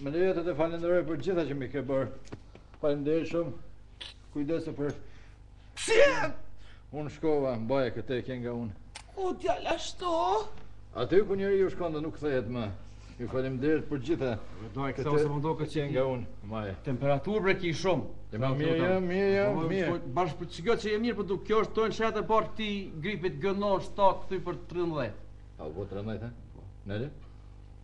Më lejo të të falenderoj për gjitha që m'i ke bërë. Falenderoj shumë. Kujdesu për... Si! Unë shkova, mbaje këtë e ke nga unë. O, djalë ashtu? Aty ku njeriu shkon dhe nuk kthehet më. Ju falenderoj për gjitha. Dojë, këtë ose më do këtë që nga unë. Maje. Temperaturë bre ki shumë. E ma mirë, jam, mirë, jam, mirë. Bash për qejf që je mirë për po duket, kjo është tojnë shetë e parë këti gripit gëno 7 të për 13. A, po 13, e? Po. Nere?